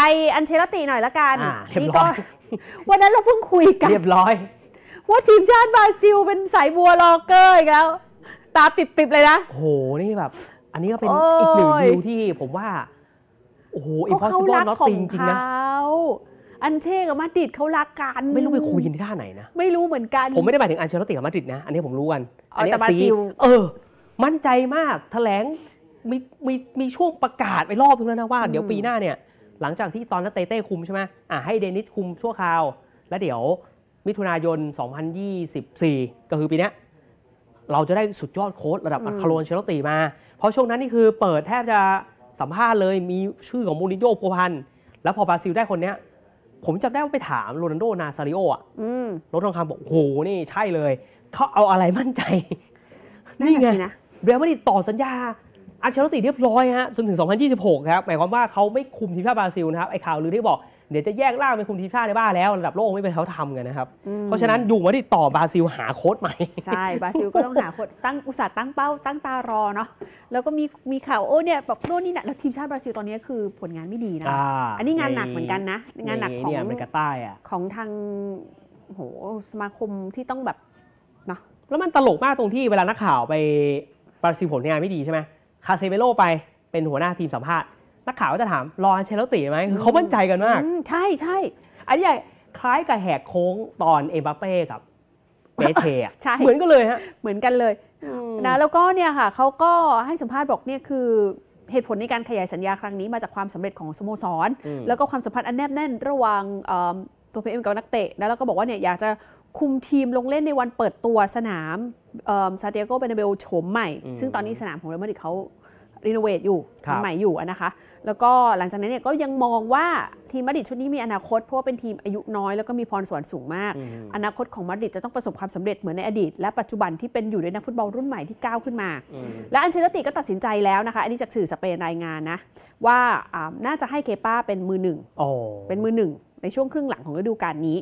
ไปอันเชลติหน่อยละกันอ่าเรียบนี่ร้ก็อยวันนั้นเราเพิ่งคุยกัน เรียบร้อย ว่าทีมชาติบราซิลเป็นสายบัวลอเกอร์อีกแล้ว ตาปิบๆเลยนะโอ้โหนี่แบบ อันนี้ก็เป็นโอ้ยอีกหนึ่งดิวที่ผมว่า โอ้โหก็เขา impossible รัก not ของ thing จริงๆนะเขาอันเช่กับมาดริดเขารักกันไม่รู้ไปคุยกันที่ท่าไหนนะ ไม่รู้เหมือนกัน ผมไม่ได้หมายถึงอันเชลติกับมาดริดนะ อันนี้ผมรู้กันอ๋อนี้แต่บราซีซิลเออ มั่นใจมากแถลงมีมีมีช่วงประกาศไปรอบนึงแล้วนะว่า เดี๋ยวปีหน้าเนี่ย หลังจากที่ตอนนั้นติเต้คุมใช่ไหมอะให้ดินิซคุมชั่วคราว แล้วเดี๋ยวมิถุนายน 2024 ก็คือปีเนี้ยเราจะได้สุดยอดโค้ชระดับอันเชล็อตติมา เพราะช่วงนั้นนี่คือเปิดแทบจะสัมภาษณ์เลยมีชื่อของมูรินโญ่พัวพัน แล้วพอบราซิลได้คนเนี้ย ผมจำได้ว่าไปถามโรนัลโดนาซาริโออะอืมรถทองคำบอกโอ้โหนี่ใช่เลย เขาเอาอะไรมั่นใจนั่นนี่ไงน่ะสินะเรอัลมาดริดต่อสัญญา อันเชล็อตติเรียบร้อยฮะจนถึง 2026 ครับหมายความว่าเขาไม่คุมทีมชาติบราซิลนะครับไอ้ข่าวลือที่บอกเดี๋ยวจะแยกร่างเป็นคุมทีมชาติในบ้านแล้วระดับโลกไม่เป็นเขาทำกันนะครับ เพราะฉะนั้นดูมาที่ต่อบราซิลหาโค้ชใหม่ ใช่ บราซิลก็ต้องหาคนตั้งอุตส่าห์ตั้งเป้า ตั้งตารอเนาะแล้วก็มีมีข่าวโอ้เนี่ยแบบโน่นนี่นะแล้วทีมชาติบราซิลตอนนี้คือผลงานไม่ดีนะอ่าอันนี้งานหนักเหมือนกันนะ งานหนักของเนี่ยอเมริกาใต้อะของทางโหสมาคมที่ต้องแบบเนาะแล้วมันตลกมากตรงที่เวลานักข่าวไปบราซิลผลงานไม่ดีใช่ไหม คาเซเบโลไปเป็นหัวหน้าทีมสัมภาษณ์นักข่าวก็จะถามรออันเชลติไหมคือเขามั่นใจกันมากอืมใช่ใช่อันนี้คล้ายกับแหกโค้งตอนเอ็มบัปเป้กับเปเช่อะใช่เหมือนกันเลยฮะเหมือนกันเลยนะแล้วก็เนี่ยค่ะเขาก็ให้สัมภาษณ์บอกเนี่ยคือเหตุผลในการขยายสัญญาครั้งนี้มาจากความสำเร็จของสโมสรอืมแล้วก็ความสัมพันธ์อันแนบแน่นระหว่างเอิ่มตัวพีเอ็มกับนักเตะนะแล้วก็บอกว่าเนี่ยอยากจะ คุมทีมลงเล่นในวันเปิดตัวสนามซานติอาโกเบร์นาเบวโฉมใหม่ ซึ่งตอนนี้สนามของเรอัลมาดริดเขา renovate อยู่ครับทำใหม่อยู่อะนะคะ แล้วก็หลังจากนั้นเนี่ยก็ยังมองว่าทีมมาดริดชุดนี้มีอนาคต เพราะว่าเป็นทีมอายุน้อยแล้วก็มีพรสวรรค์สูงมาก อนาคตของมาดริดจะต้องประสบความสำเร็จเหมือนในอดีต และปัจจุบันที่เป็นอยู่ในนักฟุตบอลรุ่นใหม่ที่ก้าวขึ้นมา และอันเชล็อตติก็ตัดสินใจแล้วนะคะ อันนี้จากสื่อสเปนรายงานนะ ว่าอ่าน่าจะให้เกป้าเป็นมือหนึ่งโอ้เป็นมือหนึ่ง ในช่วงครึ่งหลังของฤดูกาลนี้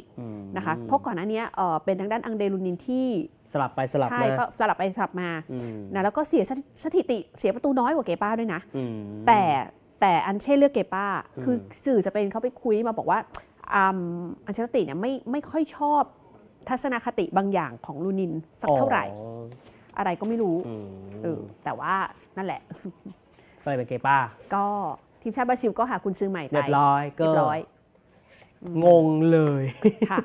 นะคะเพราะก่อนหน้านี้เอ่อเป็นทางด้านอังเดลูนินที่สลับไปสลับใช่มาก็สลับไปสลับมาอืมนะแล้วก็เสียสถิสถิติเสียประตูน้อยกว่าเกป้าด้วยนะอืมแต่แต่อันเช่เลือกเกป้า คือสื่อจะเป็นเขาไปคุยมาบอกว่าอ่าอันเชลติเนี่ยไม่ไม่ค่อยชอบทัศนคติบางอย่างของลูนินสักเท่าไหร่อ๋ออะไรก็ไม่รู้อืมเออแต่ว่านั่นแหละก็เลยเป็นเกป้า ก็ทีมชาติบราซิลก็หาคุณซื้อใหม่ไปเรียบร้อยก็เรียบร้อย งงเลยค่ะ